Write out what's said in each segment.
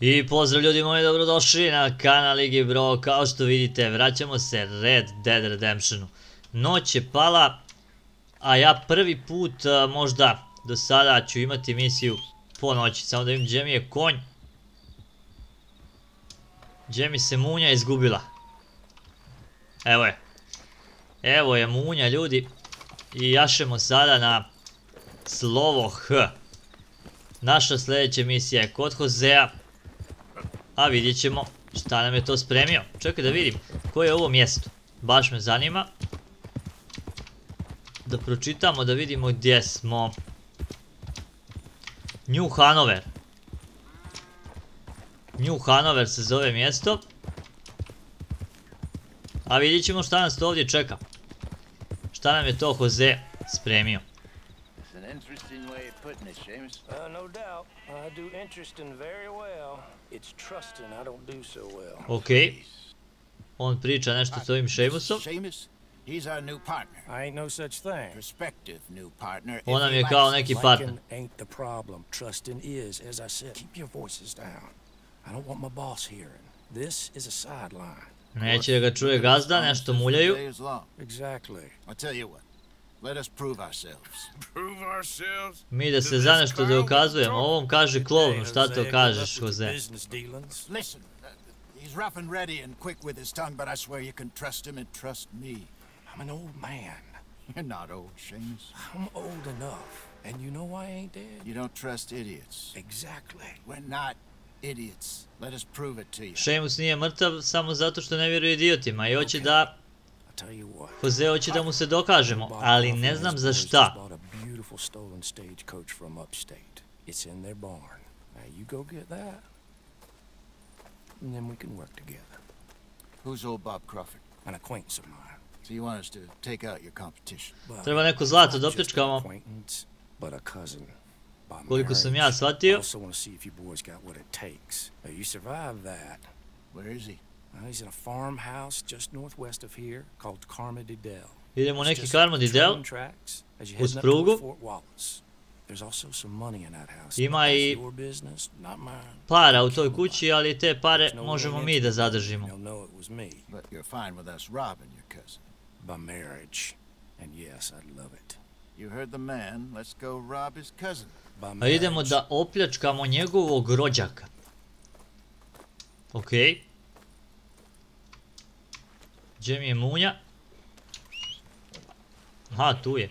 I pozdrav ljudi moji, dobrodošli na kanal Igi Bro, kao što vidite vraćamo se Red Dead Redemptionu. Noć je pala, a ja prvi put možda do sada ću imati misiju po noći, samo da vidim gdje mi je konj. Gdje mi se munja izgubila. Evo je. Evo je munja ljudi. I jašemo sada na slovo H. Naša sljedeća misija je kod Hozea. A vidjet ćemo šta nam je to spremio. Čekaj da vidim koje je ovo mjesto. Baš me zanima. Da pročitamo da vidimo gdje smo. New Hanover. New Hanover se zove mjesto. A vidjet ćemo šta nas to ovdje čeka. Šta nam je to Jose spremio. Uh, no doubt. I do interesting very well. It's trusting I don't do so well. Okay. On priča nešto s ovim Seamusom. He's our new partner. I ain't no such thing. Prospective new partner. On nam je kao neki partner. Ain't the problem. Trusting is, as I said, keep your voices down. I don't want my boss hearing. This is a sideline. Neće da ga čuje gazda, nešto muljaju. Exactly. I tell you what. Let us prove ourselves. Prove ourselves? Mi da se za nešto dokazujemo. Ovom kaže klovnu, šta to kažeš, Jose? Listen, uh, he's rough and ready and quick with his tongue, but I swear you can trust him and trust me. I'm an old man. You're not old, Seamus. I'm old enough. And you know why I ain't dead? You don't trust idiots. Exactly. We're not idiots. Let us prove it to you. Seamus nije mrtav samo zato što ne vjeruje idiotima i hoće da Jose hoće da mu se dokažemo, ali ne znam za šta. It's in their barn. Now you go get that, and then we can work together. Who's old Bob Crawford? An acquaintance of mine. So you want us to take out your competition? Treba neko zlato da opljačkamo. But a cousin. Koliko sam ja shvatio. Also want to see if you boys got what it takes. Now you survive that. Where is he? Well, he's in a farmhouse just northwest of here called Carmody Dell. Idemo neki Carmody Dell uz prugu. Ima i para u toj kući, ali te pare možemo mi da zadržimo. By marriage. And yes, I'd love it. You heard the man. Let's go rob his cousin. A idemo da opljačkamo njegovog rođaka. Okej. Okay. Gdje mi je munja? Aha, tu je.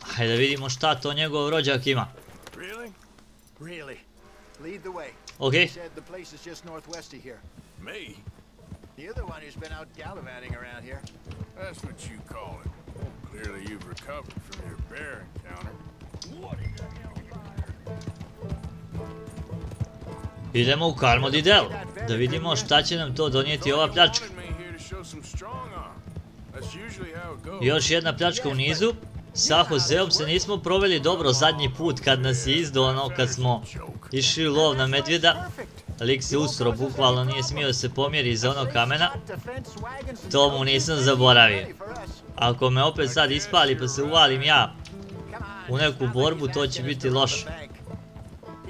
Hajde da vidimo šta to njegov rođak ima. Ok. The other one who's been out gallivanting around here. That's what you call it. Clearly you've recovered from your bear encounter. What are you Idemo u Carmody Dell, da vidimo šta će nam to donijeti ova pljačka. Još jedna pljačka u nizu. Sa Joseom se nismo proveli dobro zadnji put kad nas je izdo ono kad smo išli lov na medvjeda. Lik se ustro, bukvalno nije smio se pomjeri iz onog kamena. To mu nisam zaboravio. Ako me opet sad ispali pa se uvalim ja u neku borbu, to će biti loše.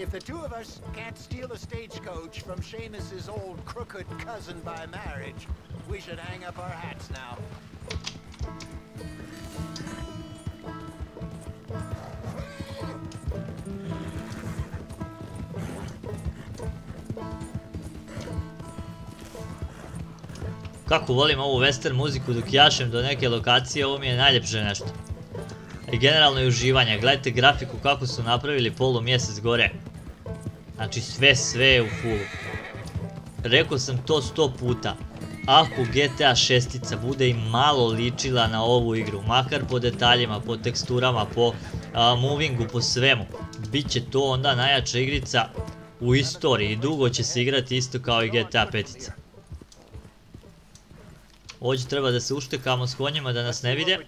If the two of us can't steal a stagecoach from Seamus's old crooked cousin by marriage, we should hang up our hats now. Kako volim ovu western muziku dok jašem do neke lokacije, ovo mi je najljepše nešto. I generalno je uživanje, gledajte grafiku kako su napravili polu mjesec gore. Znači sve, sve je u fullu. Rekao sam to sto puta. Ako GTA 6 bude i malo ličila na ovu igru, makar po detaljima, po teksturama, po a, movingu, po svemu, bit će to onda najjača igrica u istoriji i dugo će se igrati isto kao i GTA 5. Ovdje treba da se uštekamo s konjima da nas ne vide.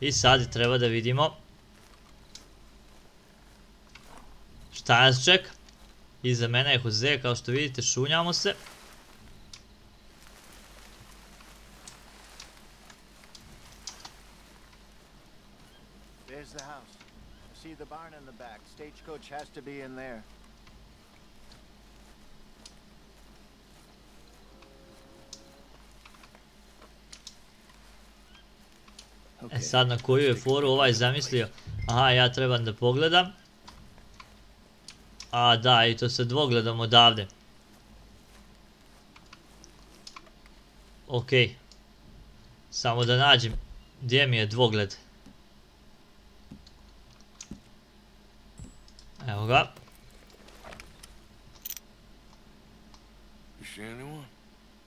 I sad treba da vidimo Šta nas čeka? Iza mene je Jose, kao što vidite, šunjamo se. See the barn in the back. Stagecoach has to be in there. E sad na koju je foru ovaj zamislio? Aha, ja trebam da pogledam. A da, i to sa dvogledom odavde. Okej. Samo da nađem gdje mi je dvogled. Evo ga.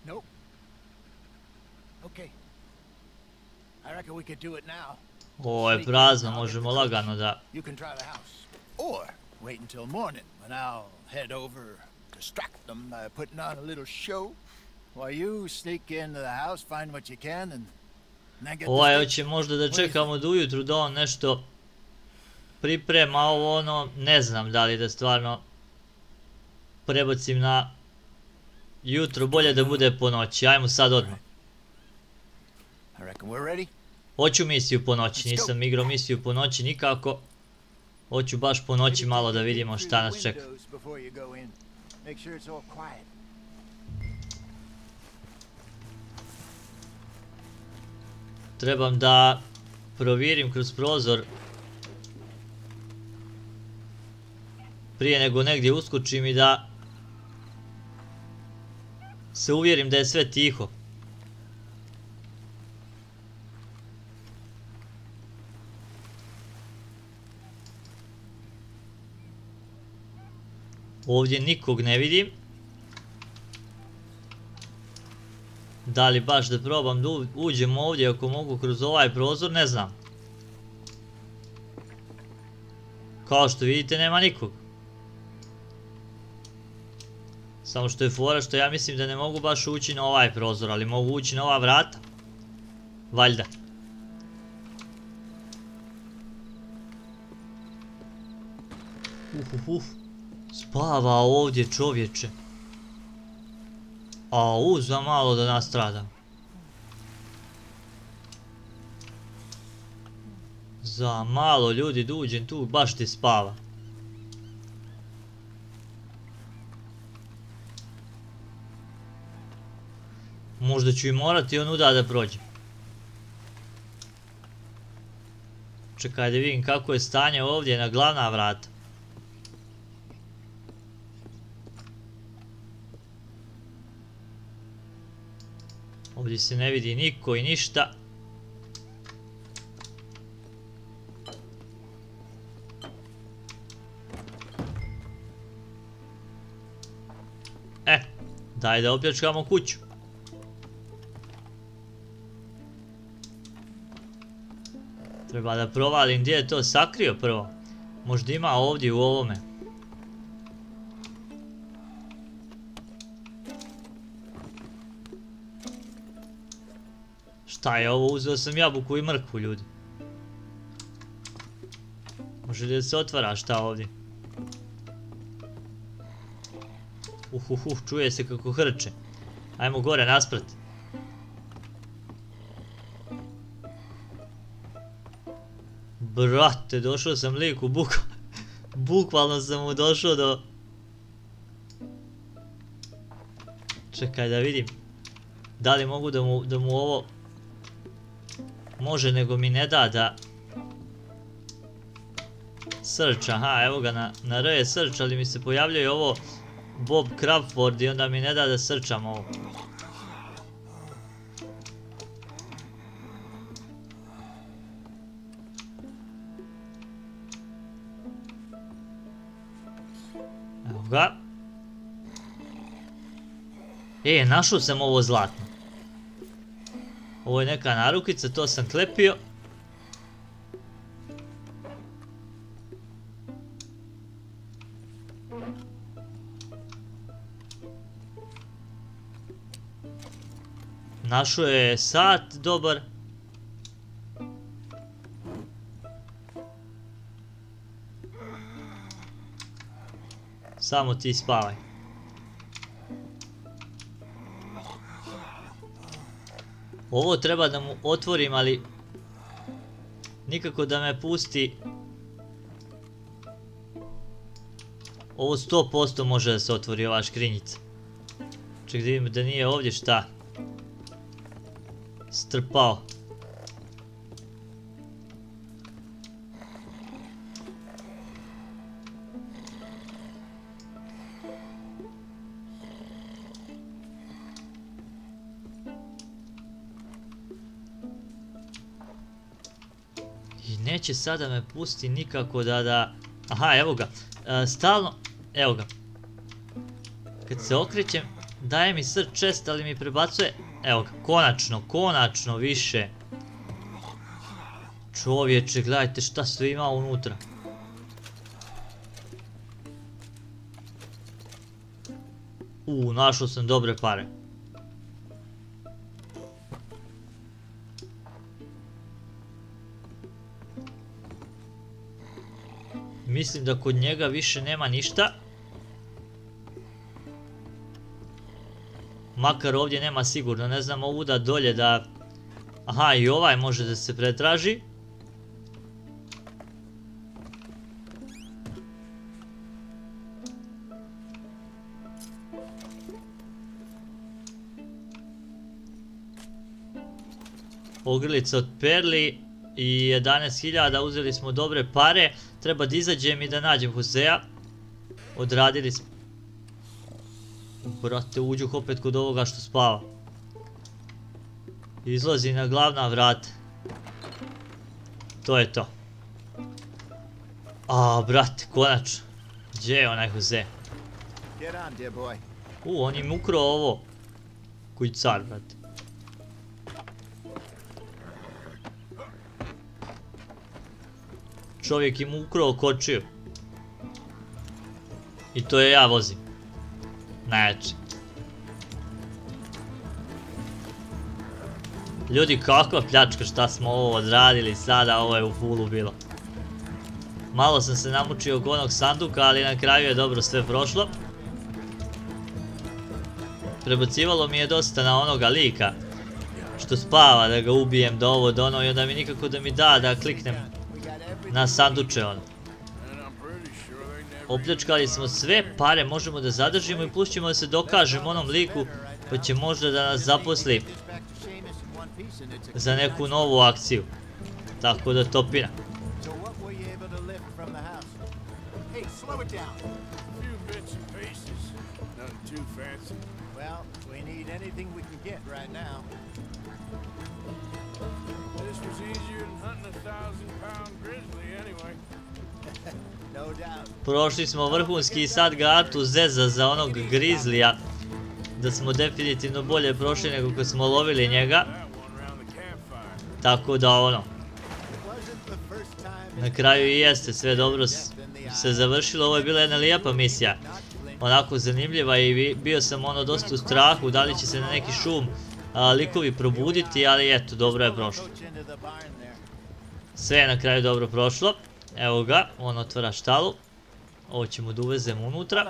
Nope. Okay. I reckon we could do it now. Ovo je prazno, možemo lagano da... You can try the house. Or wait until morning when I'll head over, distract them by putting on a little show. While you sneak into the house, find what you can and Ovaj hoće možda da čekamo do ujutru da on nešto priprema ovo ono, ne znam da li da stvarno prebacim na jutro, bolje da bude po noći, ajmo sad odmah. Hoću misiju po noći, nisam igrao misiju po noći nikako. Hoću baš po noći malo da vidimo šta nas čeka. Trebam da provjerim kroz prozor prije nego negdje uskočim i da se uvjerim da je sve tiho. Ovdje nikog ne vidim. Da li baš da probam da uđem ovdje ako mogu kroz ovaj prozor, ne znam. Kao što vidite nema nikog. Samo što je fora što ja mislim da ne mogu baš ući na ovaj prozor, ali mogu ući na ova vrata. Valjda. Uf, uf, uf. Spava ovdje čovječe. A uza za malo da nastradam. Za malo ljudi duđem tu, baš ti spava. Možda ću i morati on uda da prođe. Čekaj da vidim kako je stanje ovdje na glavna vrata. Ovdje se ne vidi niko i ništa. E, daj da opljačkamo kuću. Treba da provalim gdje je to sakrio prvo. Možda ima ovdje u ovome. Šta je ovo? Uzeo sam jabuku i mrkvu, ljudi. Može li da se otvara šta ovdje? Uhuhuh, uh, čuje se kako hrče. Ajmo gore, nasprat. Brate, došao sam liku, buk... Bukvalno sam mu došao do... Čekaj da vidim. Da li mogu da mu, da mu ovo može nego mi ne da da search, aha evo ga na, na R je search ali mi se pojavljaju ovo Bob Crawford i onda mi ne da da searcham ovo. Evo ga. E, našao sam ovo zlatno. Ovo je neka narukica, to sam klepio. Našao je sat dobar. Samo ti spavaj. Ovo treba da mu otvorim, ali... Nikako da me pusti... Ovo sto posto može da se otvori ova škrinjica. Ček da vidim da nije ovdje šta... Strpao. Strpao. Neće sada me pusti nikako da da... Aha, evo ga. E, stalno... Evo ga. Kad se okrećem, daje mi sr čest, ali mi prebacuje... Evo ga, konačno, konačno više. Čovječe, gledajte šta sve ima unutra. U, našao sam dobre pare. Mislim da kod njega više nema ništa. Makar ovdje nema sigurno, ne znam ovuda dolje da... Aha, i ovaj može da se pretraži. Ogrlica od perli i 11.000, uzeli smo dobre pare. Treba da izađem i da nađem Hosea. Odradili smo. Brate, uđu opet kod ovoga što spava. Izlazi na glavna vrata. To je to. A, brate, konačno. Gdje je onaj Hosea? U, on im ukro ovo. Kuj car, brate. Čovjek im ukrao kočiju. I to je ja vozim. Najjače. Ljudi, kakva pljačka šta smo ovo odradili sada, ovo je u fullu bilo. Malo sam se namučio oko onog sanduka, ali na kraju je dobro sve prošlo. Prebacivalo mi je dosta na onoga lika. Što spava da ga ubijem do ovo do ono i onda mi nikako da mi da da kliknem na sanduče on. Opljačkali smo sve pare, možemo da zadržimo i plus ćemo da se dokažemo onom liku pa će možda da nas zaposli za neku novu akciju. Tako da topina. Well, we need anything we can get right now. Prošli smo vrhunski i sad ga Artu zeza za onog grizlija. Da smo definitivno bolje prošli nego kad smo lovili njega. Tako da ono. Na kraju i jeste, sve dobro se završilo. Ovo je bila jedna lijepa misija. Onako zanimljiva i bio sam ono dosta u strahu da li će se na neki šum likovi probuditi, ali eto, dobro je prošlo. Sve je na kraju dobro prošlo. Evo ga, on otvara štalu. Ovo ćemo da uvezemo unutra.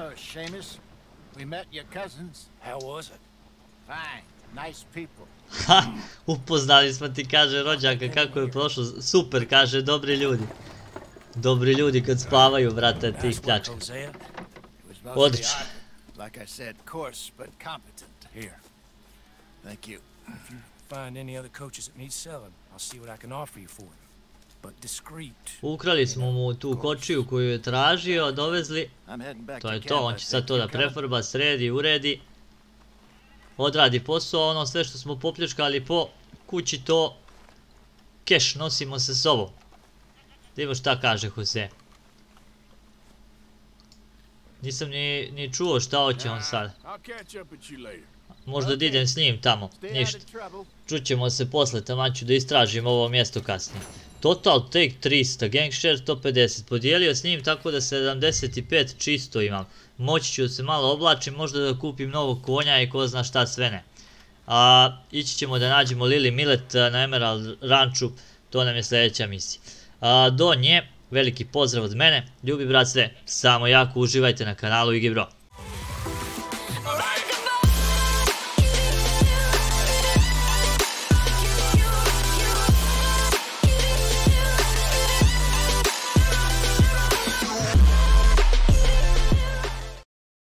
Ha, upoznali smo ti, kaže rođaka, kako je prošlo. Super, kaže, dobri ljudi. Dobri ljudi kad spavaju, vrate, tih pljačka. Odlično. Thank you. If you find any other coaches that need selling, I'll see what I can offer you for them. But discreet. Ukrali smo mu tu kočiju koju je tražio, dovezli. To je to, on će sad to da preforba, sredi, uredi. Odradi posao, ono sve što smo popljučkali po kući to keš nosimo sa sobom. Da šta kaže Jose. Nisam ni, ni čuo šta hoće on sad. Možda da idem s njim tamo, ništa. Čućemo se posle, tamo ću da istražim ovo mjesto kasnije. Total take 300, gang share 150, podijelio s njim tako da 75 čisto imam. Moći ću se malo oblačim, možda da kupim novog konja i ko zna šta sve ne. A, ići ćemo da nađemo Lili Millet na Emerald Ranchu, to nam je sljedeća misija. A, do nje, veliki pozdrav od mene, ljubi brat sve, samo jako uživajte na kanalu Igi Bro.